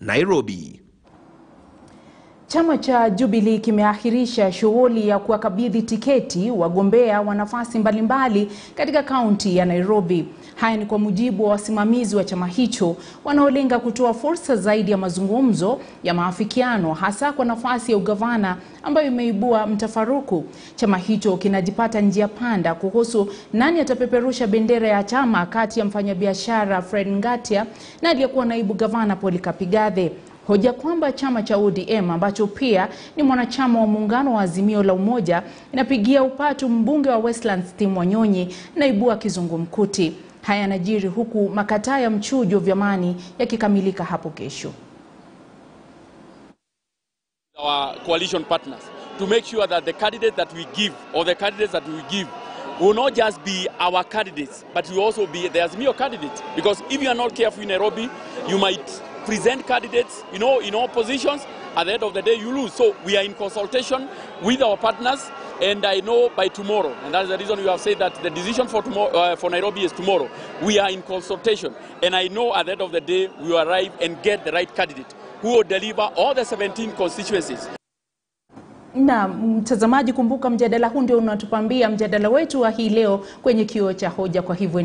Nairobi. Chama cha Jubilee kimeahirisha shughuli ya kuwakabidhi tiketi wagombea wa nafasi mbalimbali katika kaunti ya Nairobi. Haya ni kwa mujibu wa wasimamizi wa chama hicho wanaolenga kutoa fursa zaidi ya mazungumzo ya maafikiano hasa kwa nafasi ya ugavana ambayo imeibua mtafaruku. Chama hicho kinajipata njia panda kuhusu nani atapeperusha bendera ya chama kati ya mfanyabiashara Fred Ngatia na aliyekuwa naibu gavana Polycarp Igathe. Hoja kwamba chama cha ODM ambacho pia ni mwanachama wa muungano wa Azimio la Umoja inapigia upatu mbunge wa Westlands Tim Wanyonyi naibua kizungumkuti. Haya yanajiri huku makataa ya mchujo vyamani yakikamilika hapo kesho. our coalition partners to make sure that the candidate that we give or the candidates that we give will not just be our candidates but will also be the Azimio candidates because if you are not careful in Nairobi you might present candidates you know in all positions at the end of the day you lose. So we are in consultation with our partners and I know by tomorrow and that is the reason we have said that the decision for tomorrow uh, for Nairobi is tomorrow. We are in consultation and I know at the end of the day we arrive and get the right candidate who will deliver all the 17 constituencies. Na mtazamaji, kumbuka mjadala huu ndio unatupambia mjadala wetu wa hii leo kwenye kioo cha hoja. Kwa hivyo